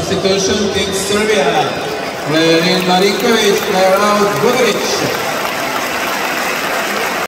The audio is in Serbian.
substitution in Serbia. Player in Marinković, player out Budrić.